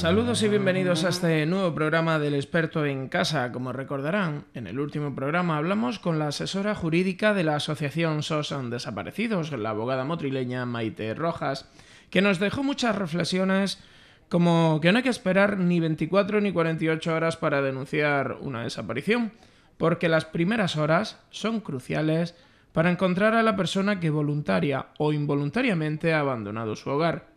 Saludos y bienvenidos a este nuevo programa del experto en casa. Como recordarán, en el último programa hablamos con la asesora jurídica de la Asociación SOS Desaparecidos, la abogada motrileña Maite Rojas, que nos dejó muchas reflexiones como que no hay que esperar ni 24 ni 48 horas para denunciar una desaparición, porque las primeras horas son cruciales para encontrar a la persona que voluntaria o involuntariamente ha abandonado su hogar.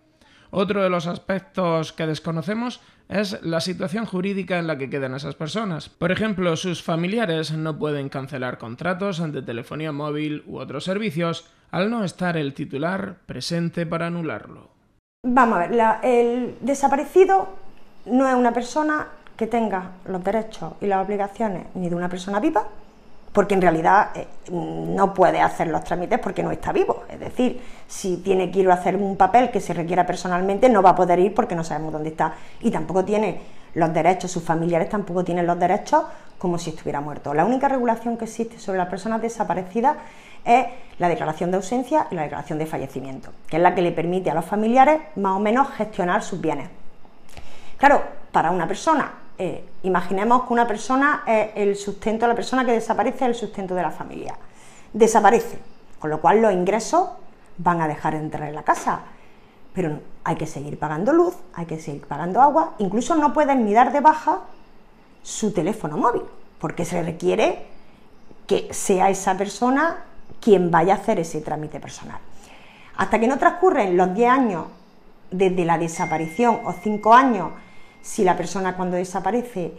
Otro de los aspectos que desconocemos es la situación jurídica en la que quedan esas personas. Por ejemplo, sus familiares no pueden cancelar contratos ante telefonía móvil u otros servicios al no estar el titular presente para anularlo. Vamos a ver, el desaparecido no es una persona que tenga los derechos y las obligaciones ni de una persona viva, porque en realidad eh, no puede hacer los trámites porque no está vivo. Es decir, si tiene que ir a hacer un papel que se requiera personalmente, no va a poder ir porque no sabemos dónde está. Y tampoco tiene los derechos, sus familiares tampoco tienen los derechos como si estuviera muerto. La única regulación que existe sobre las personas desaparecidas es la declaración de ausencia y la declaración de fallecimiento, que es la que le permite a los familiares más o menos gestionar sus bienes. Claro, para una persona eh, imaginemos que una persona es el sustento, la persona que desaparece es el sustento de la familia. Desaparece, con lo cual los ingresos van a dejar de entrar en la casa. Pero hay que seguir pagando luz, hay que seguir pagando agua, incluso no pueden ni dar de baja su teléfono móvil, porque se requiere que sea esa persona quien vaya a hacer ese trámite personal. Hasta que no transcurren los 10 años desde la desaparición o 5 años si la persona cuando desaparece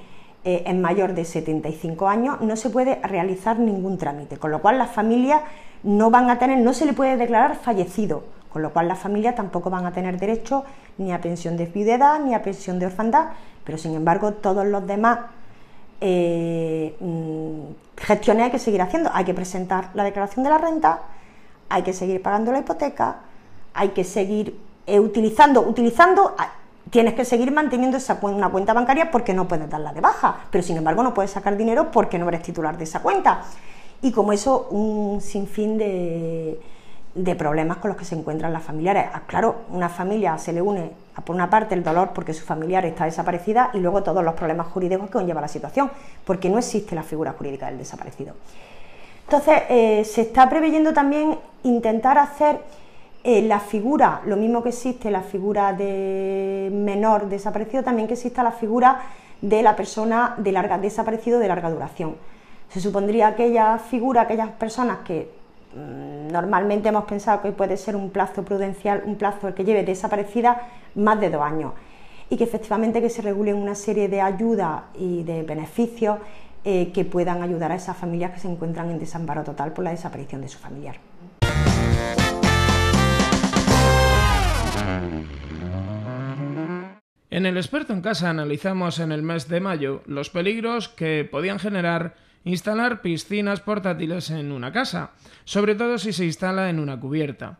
eh, es mayor de 75 años, no se puede realizar ningún trámite, con lo cual las familias no van a tener, no se le puede declarar fallecido, con lo cual las familias tampoco van a tener derecho ni a pensión de viudedad ni a pensión de orfandad, pero sin embargo todos los demás eh, mm, gestiones hay que seguir haciendo, hay que presentar la declaración de la renta, hay que seguir pagando la hipoteca, hay que seguir eh, utilizando, utilizando tienes que seguir manteniendo esa una cuenta bancaria porque no puedes darla de baja, pero sin embargo no puedes sacar dinero porque no eres titular de esa cuenta. Y como eso, un sinfín de, de problemas con los que se encuentran las familiares. Ah, claro, una familia se le une a, por una parte el dolor porque su familiar está desaparecida y luego todos los problemas jurídicos que conlleva la situación, porque no existe la figura jurídica del desaparecido. Entonces, eh, se está preveyendo también intentar hacer eh, la figura, lo mismo que existe la figura de menor desaparecido, también que exista la figura de la persona de larga, desaparecido de larga duración. Se supondría aquella figura, aquellas personas que mm, normalmente hemos pensado que puede ser un plazo prudencial, un plazo que lleve desaparecida más de dos años y que efectivamente que se regulen una serie de ayudas y de beneficios eh, que puedan ayudar a esas familias que se encuentran en desamparo total por la desaparición de su familiar. En el experto en casa analizamos en el mes de mayo los peligros que podían generar instalar piscinas portátiles en una casa, sobre todo si se instala en una cubierta.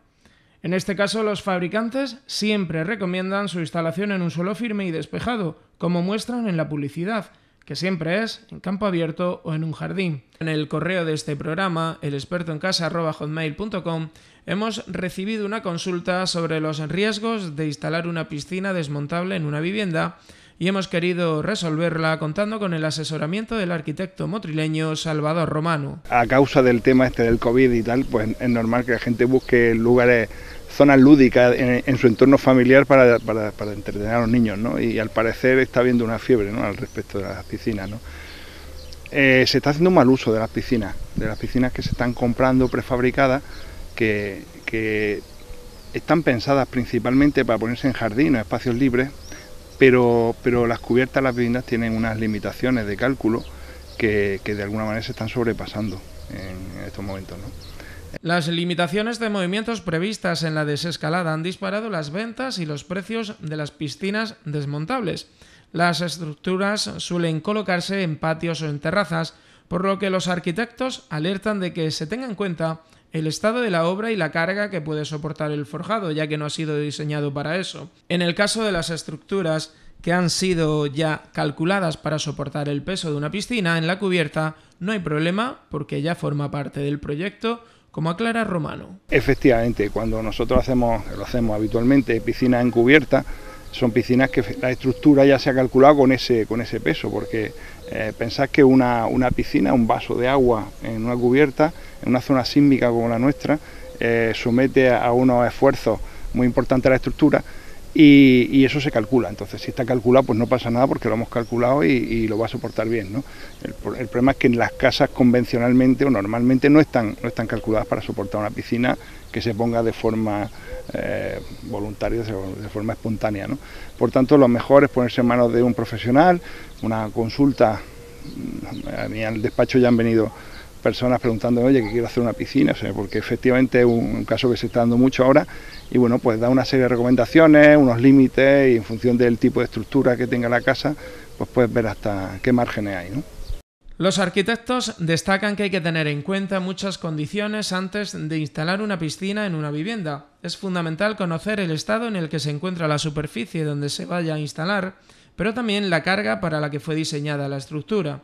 En este caso, los fabricantes siempre recomiendan su instalación en un suelo firme y despejado, como muestran en la publicidad, que siempre es en campo abierto o en un jardín. En el correo de este programa, el hemos recibido una consulta sobre los riesgos de instalar una piscina desmontable en una vivienda y hemos querido resolverla contando con el asesoramiento del arquitecto motrileño Salvador Romano. A causa del tema este del COVID y tal, pues es normal que la gente busque lugares zonas lúdicas en, su entorno familiar para, entretener a los niños, ¿no? Y al parecer está habiendo una fiebre, ¿no? Al respecto de las piscinas, ¿no? Eh, se está haciendo un mal uso de las piscinas, de las piscinas que se están comprando prefabricadas, que, están pensadas principalmente para ponerse en jardín o espacios libres, pero, pero las cubiertas de las viviendas tienen unas limitaciones de cálculo que, que de alguna manera se están sobrepasando en estos momentos, ¿no? Las limitaciones de movimientos previstas en la desescalada han disparado las ventas y los precios de las piscinas desmontables. Las estructuras suelen colocarse en patios o en terrazas, por lo que los arquitectos alertan de que se tenga en cuenta el estado de la obra y la carga que puede soportar el forjado, ya que no ha sido diseñado para eso. En el caso de las estructuras que han sido ya calculadas para soportar el peso de una piscina en la cubierta, no hay problema porque ya forma parte del proyecto como aclara Romano. Efectivamente, cuando nosotros hacemos, lo hacemos habitualmente, piscina encubierta, son piscinas que la estructura ya se ha calculado con ese, con ese peso, porque eh, pensad que una, una, piscina, un vaso de agua en una cubierta, en una zona sísmica como la nuestra, eh, somete a unos esfuerzos muy importantes a la estructura y, eso se calcula. Entonces, si está calculado, pues no pasa nada porque lo hemos calculado y, lo va a soportar bien. ¿no? El, problema es que en las casas convencionalmente o normalmente no están, no están calculadas para soportar una piscina que se ponga de forma eh, voluntaria, de forma espontánea. ¿no? Por tanto, lo mejor es ponerse en manos de un profesional, una consulta. A mí al despacho ya han venido personas preguntando, oye, que quiero hacer una piscina, porque efectivamente es un, caso que se está dando mucho ahora, y bueno, pues da una serie de recomendaciones, unos límites, y en función del tipo de estructura que tenga la casa, pues puedes ver hasta qué márgenes hay, ¿no? Los arquitectos destacan que hay que tener en cuenta muchas condiciones antes de instalar una piscina en una vivienda. Es fundamental conocer el estado en el que se encuentra la superficie donde se vaya a instalar, pero también la carga para la que fue diseñada la estructura.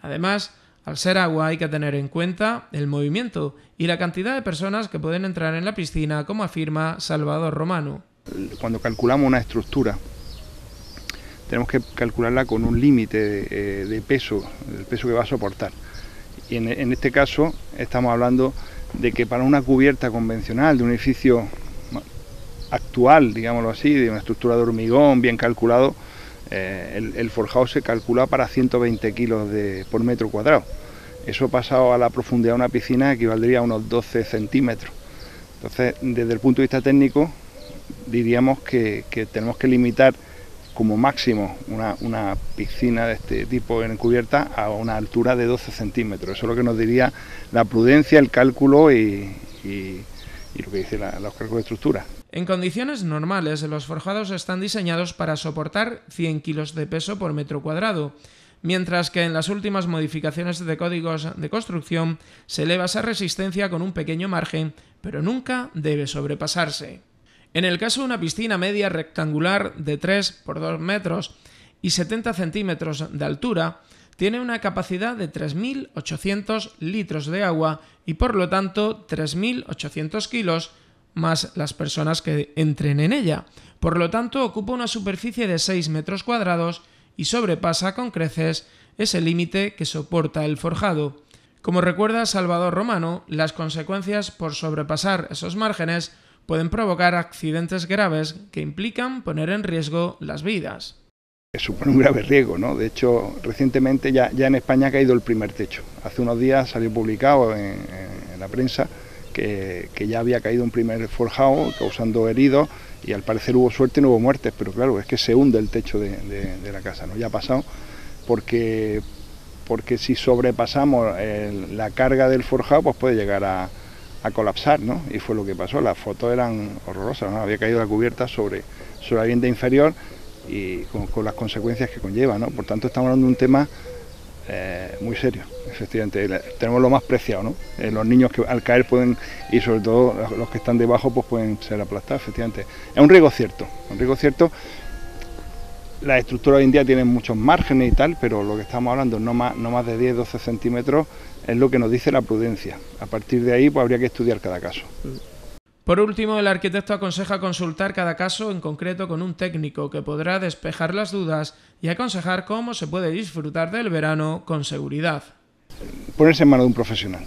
Además, al ser agua hay que tener en cuenta el movimiento y la cantidad de personas que pueden entrar en la piscina, como afirma Salvador Romano. Cuando calculamos una estructura, tenemos que calcularla con un límite de, peso, el peso que va a soportar. Y en, este caso estamos hablando de que para una cubierta convencional de un edificio actual, digámoslo así, de una estructura de hormigón bien calculado, eh, el, forjado se calcula para 120 kilos de, por metro cuadrado. Eso pasado a la profundidad de una piscina equivaldría a unos 12 centímetros. Entonces, desde el punto de vista técnico, diríamos que, tenemos que limitar como máximo una, piscina de este tipo en cubierta a una altura de 12 centímetros. Eso es lo que nos diría la prudencia, el cálculo y, lo que dice la, los cálculos de estructura. En condiciones normales, los forjados están diseñados para soportar 100 kilos de peso por metro cuadrado, mientras que en las últimas modificaciones de códigos de construcción se eleva esa resistencia con un pequeño margen, pero nunca debe sobrepasarse. En el caso de una piscina media rectangular de 3 por 2 metros y 70 centímetros de altura, tiene una capacidad de 3.800 litros de agua y por lo tanto 3.800 kilos más las personas que entren en ella. Por lo tanto, ocupa una superficie de 6 metros cuadrados y sobrepasa con creces ese límite que soporta el forjado. Como recuerda Salvador Romano, las consecuencias por sobrepasar esos márgenes pueden provocar accidentes graves que implican poner en riesgo las vidas. Supone un grave riesgo, ¿no? De hecho, recientemente ya, ya en España ha caído el primer techo. Hace unos días salió publicado en la prensa que, ya había caído un primer forjado causando heridos y al parecer hubo suerte y no hubo muertes, pero claro, es que se hunde el techo de, la casa, ¿no? Ya ha pasado porque, porque si sobrepasamos la carga del forjado, pues puede llegar a, colapsar, ¿no? Y fue lo que pasó, las fotos eran horrorosas, ¿no? Había caído la cubierta sobre, sobre la vivienda inferior y con, con, las consecuencias que conlleva, ¿no? Por tanto, estamos hablando de un tema eh, muy serio, efectivamente. Tenemos lo más preciado, ¿no? Eh, los niños que al caer pueden, y sobre todo los que están debajo, pues pueden ser aplastados, efectivamente. Es un riesgo cierto, un riesgo cierto. Las estructuras hoy en día tienen muchos márgenes y tal, pero lo que estamos hablando, no más, no más de 10-12 centímetros, es lo que nos dice la prudencia. A partir de ahí, pues habría que estudiar cada caso. Por último, el arquitecto aconseja consultar cada caso en concreto con un técnico que podrá despejar las dudas y aconsejar cómo se puede disfrutar del verano con seguridad. Ponerse en manos de un profesional.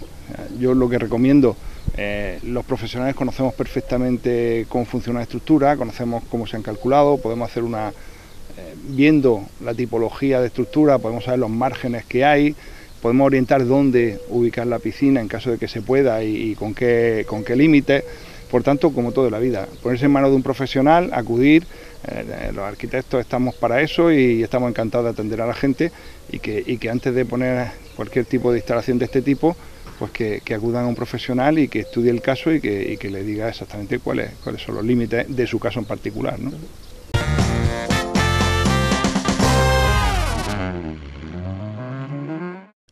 Yo lo que recomiendo, eh, los profesionales conocemos perfectamente cómo funciona la estructura, conocemos cómo se han calculado, podemos hacer una, eh, viendo la tipología de estructura, podemos saber los márgenes que hay, podemos orientar dónde ubicar la piscina en caso de que se pueda y, con qué, con qué límites. Por tanto, como todo la vida, ponerse en manos de un profesional, acudir, eh, los arquitectos estamos para eso y estamos encantados de atender a la gente y que, antes de poner cualquier tipo de instalación de este tipo, pues que, acudan a un profesional y que estudie el caso y que, le diga exactamente cuáles, cuáles son los límites de su caso en particular. ¿no?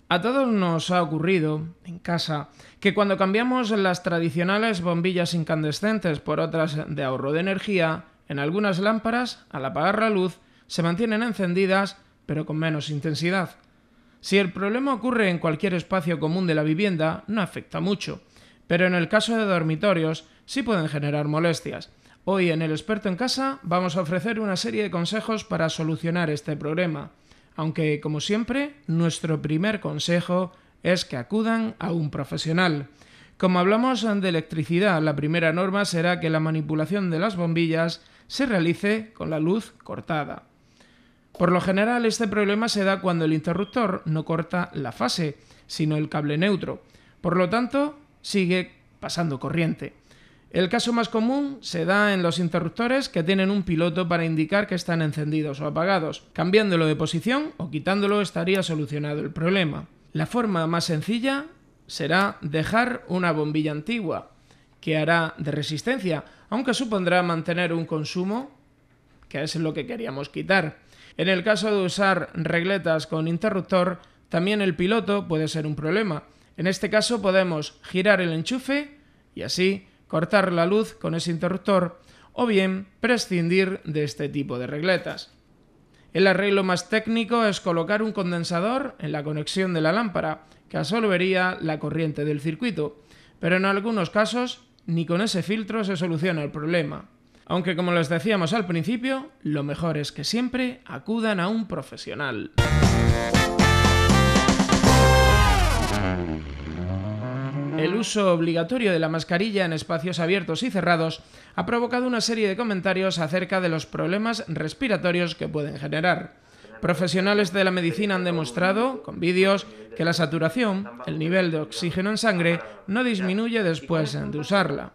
A todos nos ha ocurrido, en casa, que cuando cambiamos las tradicionales bombillas incandescentes por otras de ahorro de energía, en algunas lámparas, al apagar la luz, se mantienen encendidas, pero con menos intensidad. Si el problema ocurre en cualquier espacio común de la vivienda, no afecta mucho, pero en el caso de dormitorios sí pueden generar molestias. Hoy en El experto en casa vamos a ofrecer una serie de consejos para solucionar este problema, aunque como siempre nuestro primer consejo es que acudan a un profesional. Como hablamos de electricidad, la primera norma será que la manipulación de las bombillas se realice con la luz cortada. Por lo general este problema se da cuando el interruptor no corta la fase, sino el cable neutro. Por lo tanto, sigue pasando corriente. El caso más común se da en los interruptores que tienen un piloto para indicar que están encendidos o apagados. Cambiándolo de posición o quitándolo estaría solucionado el problema. La forma más sencilla será dejar una bombilla antigua, que hará de resistencia, aunque supondrá mantener un consumo que es lo que queríamos quitar. En el caso de usar regletas con interruptor, también el piloto puede ser un problema. En este caso podemos girar el enchufe y así cortar la luz con ese interruptor o bien prescindir de este tipo de regletas. El arreglo más técnico es colocar un condensador en la conexión de la lámpara, que absorbería la corriente del circuito, pero en algunos casos ni con ese filtro se soluciona el problema. Aunque como les decíamos al principio, lo mejor es que siempre acudan a un profesional. El uso obligatorio de la mascarilla en espacios abiertos y cerrados ha provocado una serie de comentarios acerca de los problemas respiratorios que pueden generar. Profesionales de la medicina han demostrado, con vídeos, que la saturación, el nivel de oxígeno en sangre, no disminuye después de usarla.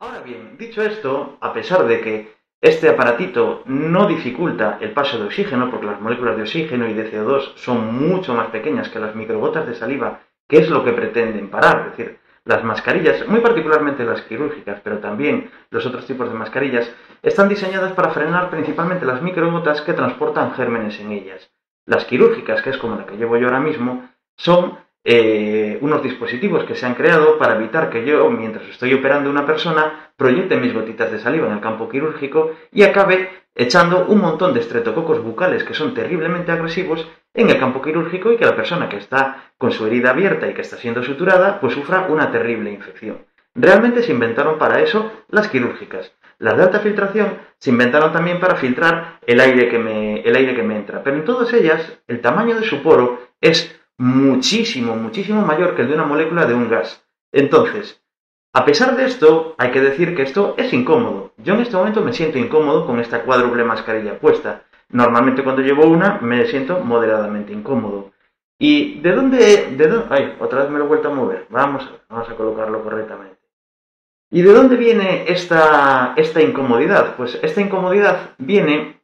Ahora bien, dicho esto, a pesar de que este aparatito no dificulta el paso de oxígeno, porque las moléculas de oxígeno y de CO2 son mucho más pequeñas que las microgotas de saliva, que es lo que pretenden parar, es decir, las mascarillas, muy particularmente las quirúrgicas, pero también los otros tipos de mascarillas, están diseñadas para frenar principalmente las microgotas que transportan gérmenes en ellas. Las quirúrgicas, que es como la que llevo yo ahora mismo, son eh, unos dispositivos que se han creado para evitar que yo, mientras estoy operando a una persona, proyecte mis gotitas de saliva en el campo quirúrgico y acabe echando un montón de estreptococos bucales que son terriblemente agresivos en el campo quirúrgico y que la persona que está con su herida abierta y que está siendo suturada, pues sufra una terrible infección. Realmente se inventaron para eso las quirúrgicas. Las de alta filtración se inventaron también para filtrar el aire que me, el aire que me entra. Pero en todas ellas, el tamaño de su poro es muchísimo, muchísimo mayor que el de una molécula de un gas. Entonces, a pesar de esto, hay que decir que esto es incómodo. Yo en este momento me siento incómodo con esta cuádruple mascarilla puesta. Normalmente cuando llevo una me siento moderadamente incómodo. ¿Y de dónde, de dónde? Ay, otra vez me lo he vuelto a mover. Vamos, vamos a colocarlo correctamente. ¿Y de dónde viene esta, esta incomodidad? Pues esta incomodidad viene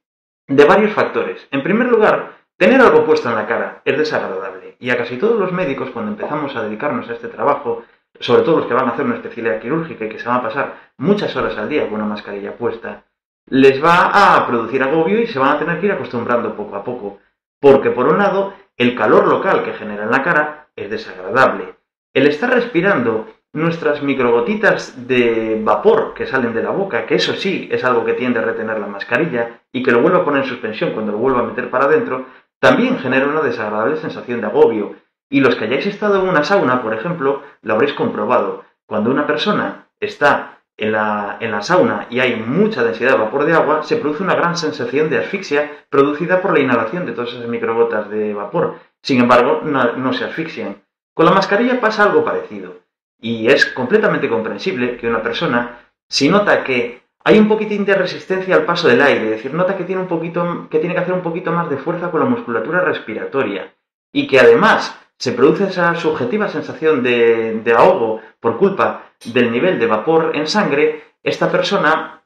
de varios factores. En primer lugar, tener algo puesto en la cara es desagradable. Y a casi todos los médicos, cuando empezamos a dedicarnos a este trabajo, sobre todo los que van a hacer una especialidad quirúrgica y que se van a pasar muchas horas al día con una mascarilla puesta, les va a producir agobio y se van a tener que ir acostumbrando poco a poco. Porque por un lado, el calor local que genera en la cara es desagradable. El estar respirando nuestras microgotitas de vapor que salen de la boca, que eso sí es algo que tiende a retener la mascarilla y que lo vuelva a poner en suspensión cuando lo vuelva a meter para adentro, también genera una desagradable sensación de agobio. Y los que hayáis estado en una sauna, por ejemplo, lo habréis comprobado. Cuando una persona está en la, en la, sauna y hay mucha densidad de vapor de agua, se produce una gran sensación de asfixia producida por la inhalación de todas esas microgotas de vapor. Sin embargo, no, se asfixian. Con la mascarilla pasa algo parecido. Y es completamente comprensible que una persona, si nota que hay un poquitín de resistencia al paso del aire, es decir, nota que tiene, un poquito, que tiene que hacer un poquito más de fuerza con la musculatura respiratoria, y que además se produce esa subjetiva sensación de, ahogo por culpa del nivel de vapor en sangre, esta persona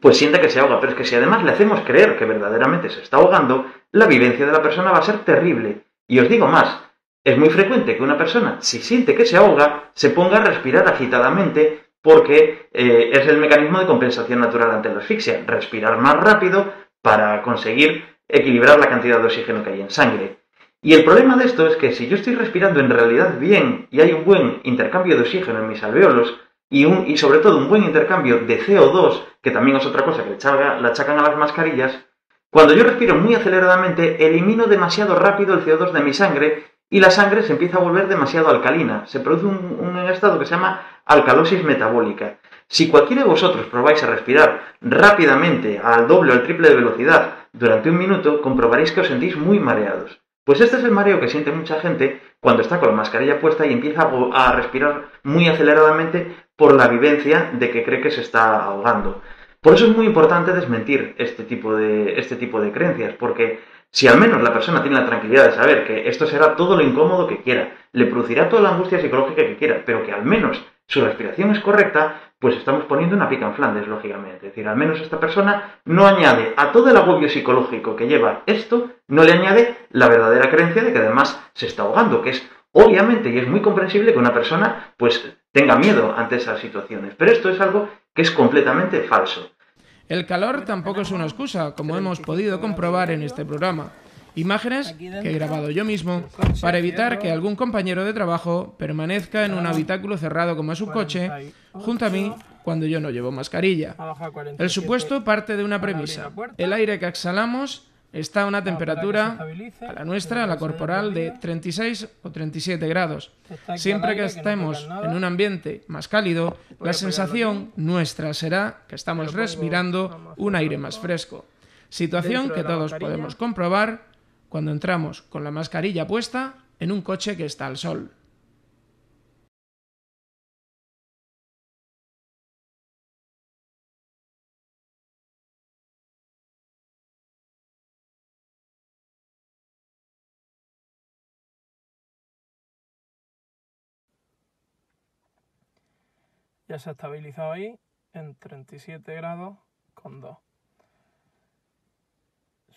pues siente que se ahoga. Pero es que si además le hacemos creer que verdaderamente se está ahogando, la vivencia de la persona va a ser terrible. Y os digo más, es muy frecuente que una persona, si siente que se ahoga, se ponga a respirar agitadamente porque eh, es el mecanismo de compensación natural ante la asfixia, respirar más rápido para conseguir equilibrar la cantidad de oxígeno que hay en sangre. Y el problema de esto es que si yo estoy respirando en realidad bien y hay un buen intercambio de oxígeno en mis alveolos y, un, y sobre todo un buen intercambio de CO2, que también es otra cosa que le, achacan a las mascarillas, cuando yo respiro muy aceleradamente elimino demasiado rápido el CO2 de mi sangre y la sangre se empieza a volver demasiado alcalina. Se produce un, un estado que se llama alcalosis metabólica. Si cualquiera de vosotros probáis a respirar rápidamente, al doble o al triple de velocidad, durante un minuto, comprobaréis que os sentís muy mareados. Pues este es el mareo que siente mucha gente cuando está con la mascarilla puesta y empieza a respirar muy aceleradamente por la vivencia de que cree que se está ahogando. Por eso es muy importante desmentir este tipo de, este tipo de creencias, porque si al menos la persona tiene la tranquilidad de saber que esto será todo lo incómodo que quiera, le producirá toda la angustia psicológica que quiera, pero que al menos su respiración es correcta, pues estamos poniendo una pica en Flandes, lógicamente. Es decir, al menos esta persona no añade a todo el agobio psicológico que lleva esto, no le añade la verdadera creencia de que además se está ahogando, que es obviamente y es muy comprensible que una persona pues tenga miedo ante esas situaciones. Pero esto es algo que es completamente falso. El calor tampoco es una excusa, como hemos podido comprobar en este programa. Imágenes que he grabado yo mismo para evitar que algún compañero de trabajo permanezca en un habitáculo cerrado como es su coche junto a mí cuando yo no llevo mascarilla. El supuesto parte de una premisa. El aire que exhalamos está a una temperatura, a la nuestra, a la corporal, de 36 o 37 grados. Siempre que estemos en un ambiente más cálido, la sensación nuestra será que estamos respirando un aire más fresco. Situación que todos podemos comprobar cuando entramos con la mascarilla puesta en un coche que está al sol. ya se ha estabilizado ahí en 37 grados con 2.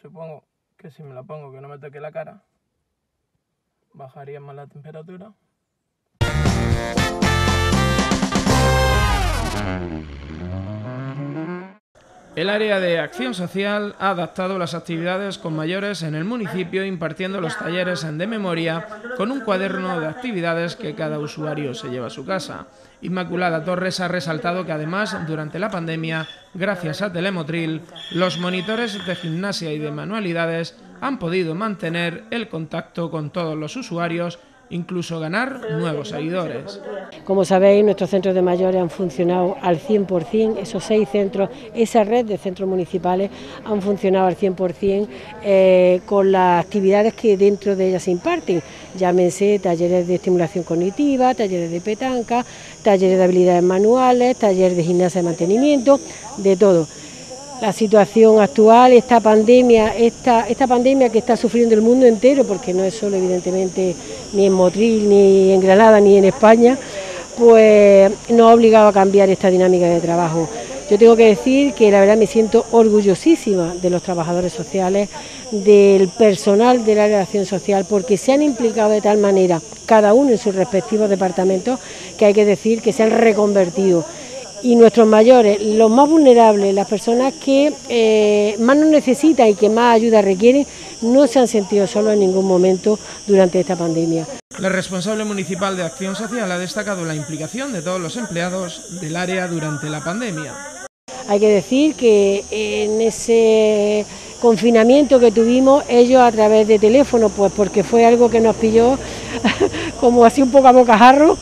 Supongo que si me la pongo que no me toque la cara, bajaría más la temperatura. El área de acción social ha adaptado las actividades con mayores en el municipio impartiendo los talleres en de memoria con un cuaderno de actividades que cada usuario se lleva a su casa. Inmaculada Torres ha resaltado que además durante la pandemia, gracias a Telemotril, los monitores de gimnasia y de manualidades han podido mantener el contacto con todos los usuarios incluso ganar nuevos seguidores. Como sabéis, nuestros centros de mayores han funcionado al 100%, esos seis centros, esa red de centros municipales han funcionado al 100% eh, con las actividades que dentro de ellas se imparten, llámense talleres de estimulación cognitiva, talleres de petanca, talleres de habilidades manuales, talleres de gimnasia de mantenimiento, de todo la situación actual, esta pandemia, esta, esta pandemia que está sufriendo el mundo entero, porque no es solo evidentemente ni en Motril, ni en Granada, ni en España, pues nos ha obligado a cambiar esta dinámica de trabajo. Yo tengo que decir que la verdad me siento orgullosísima de los trabajadores sociales, del personal del área de acción social, porque se han implicado de tal manera, cada uno en sus respectivos departamentos, que hay que decir que se han reconvertido y nuestros mayores, los más vulnerables, las personas que eh, más nos necesitan y que más ayuda requieren, no se han sentido solos en ningún momento durante esta pandemia. La responsable municipal de Acción Social ha destacado la implicación de todos los empleados del área durante la pandemia. Hay que decir que en ese confinamiento que tuvimos, ellos a través de teléfono, pues porque fue algo que nos pilló como así un poco a bocajarro,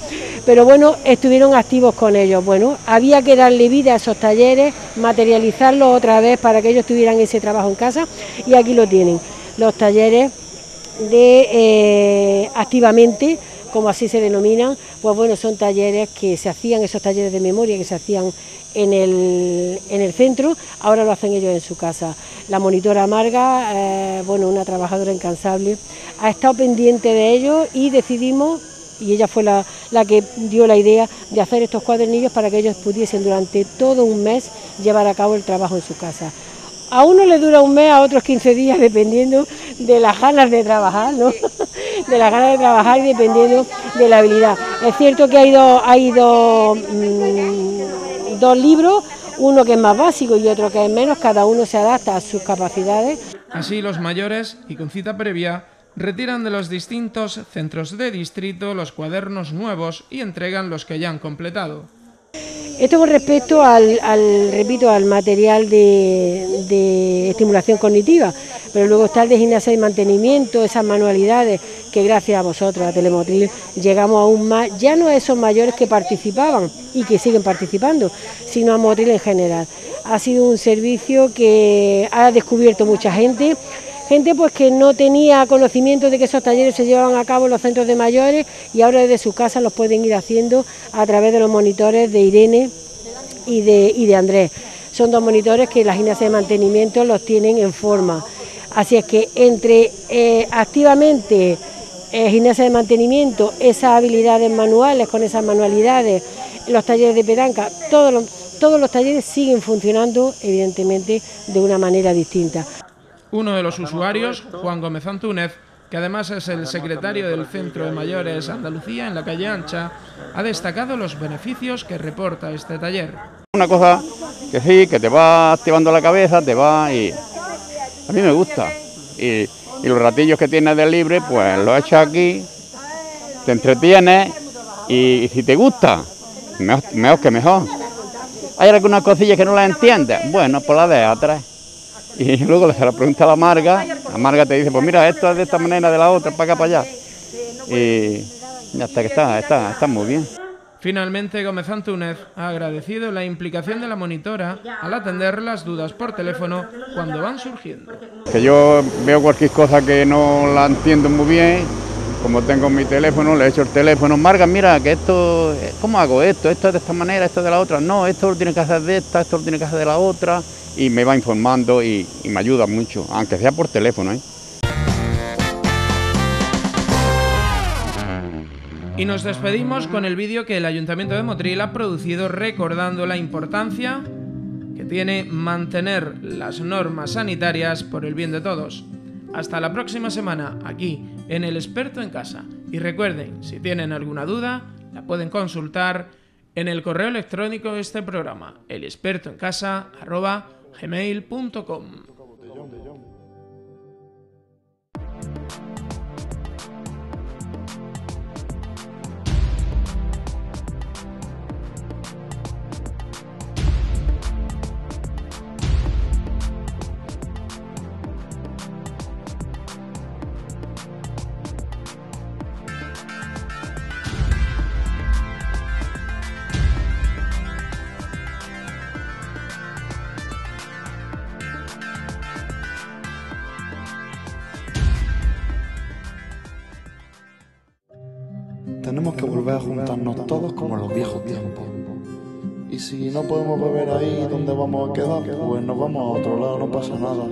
pero bueno, estuvieron activos con ellos. Bueno, había que darle vida a esos talleres, materializarlos otra vez para que ellos tuvieran ese trabajo en casa y aquí lo tienen, los talleres de eh, activamente, como así se denominan, pues bueno, son talleres que se hacían, esos talleres de memoria que se hacían en el, en el centro, ahora lo hacen ellos en su casa. La monitora Marga, eh, bueno, una trabajadora incansable, ha estado pendiente de ellos y decidimos y ella fue la, que dio la idea de hacer estos cuadernillos para que ellos pudiesen durante todo un mes llevar a cabo el trabajo en su casa. A uno le dura un mes, a otros 15 días, dependiendo de las ganas de trabajar, ¿no? de las ganas de trabajar y dependiendo de la habilidad. Es cierto que hay, hay mm, dos libros, uno que es más básico y otro que es menos, cada uno se adapta a sus capacidades. Así los mayores, y con cita previa, retiran de los distintos centros de distrito los cuadernos nuevos y entregan los que ya han completado. Esto con respecto al, repito, al material de, estimulación cognitiva, pero luego está el de gimnasia y mantenimiento, esas manualidades que gracias a vosotros, a Telemotril, llegamos aún más, ya no a esos mayores que participaban y que siguen participando, sino a Motril en general. Ha sido un servicio que ha descubierto mucha gente, gente pues que no tenía conocimiento de que esos talleres se llevaban a cabo en los centros de mayores y ahora desde su casa los pueden ir haciendo a través de los monitores de Irene y de, y de Andrés. Son dos monitores que las gimnasia de mantenimiento los tienen en forma. Así es que entre eh, activamente eh, gimnasia de mantenimiento, esas habilidades manuales con esas manualidades, los talleres de pedanca, todos los, todos los talleres siguen funcionando evidentemente de una manera distinta. Uno de los usuarios, Juan Gómez Antúnez, que además es el secretario del Centro de Mayores Andalucía en la calle Ancha, ha destacado los beneficios que reporta este taller. Una cosa que sí, que te va activando la cabeza, te va y a mí me gusta. Y, los ratillos que tienes de libre, pues los echas aquí, te entretienes y, si te gusta, mejor, que mejor. Hay algunas cosillas que no las entiendes, bueno, pues las de atrás. Y luego se la pregunta a la Marga, la Marga te dice, pues mira, esto es de esta manera, de la otra, para acá, para allá. Y ya está, que está, está, está muy bien. Finalmente, Gómez Antúnez ha agradecido la implicación de la monitora al atender las dudas por teléfono cuando van surgiendo. Que yo veo cualquier cosa que no la entiendo muy bien, como tengo mi teléfono, le echo el teléfono, Marga, mira, que esto, ¿cómo hago esto? Esto es de esta manera, esto es de la otra. No, esto lo tiene que hacer de esta, esto lo tiene que hacer de la otra. Y me va informando y, me ayuda mucho, aunque sea por teléfono. ¿eh? Y nos despedimos con el vídeo que el Ayuntamiento de Motril ha producido recordando la importancia que tiene mantener las normas sanitarias por el bien de todos. Hasta la próxima semana aquí en El Experto en Casa. Y recuerden, si tienen alguna duda, la pueden consultar en el correo electrónico de este programa, elexpertoencasa.gmail.com. Tenemos ahí donde vamos a quedar, pues nos vamos a otro lado, no pasa nada.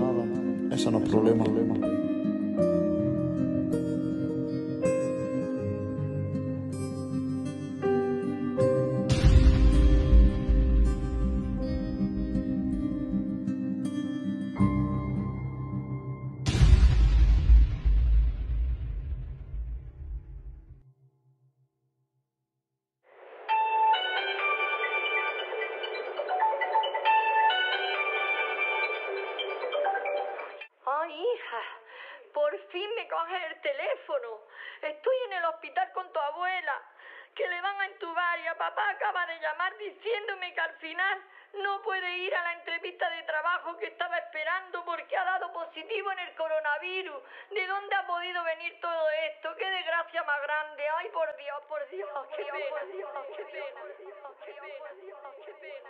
Eso no es problema. Coronavirus. ¿De dónde ha podido venir todo esto? ¡Qué desgracia más grande! ¡Ay, por Dios, por Dios! ¡Qué pena! ¡Qué pena! ¡Qué pena! ¡Qué pena!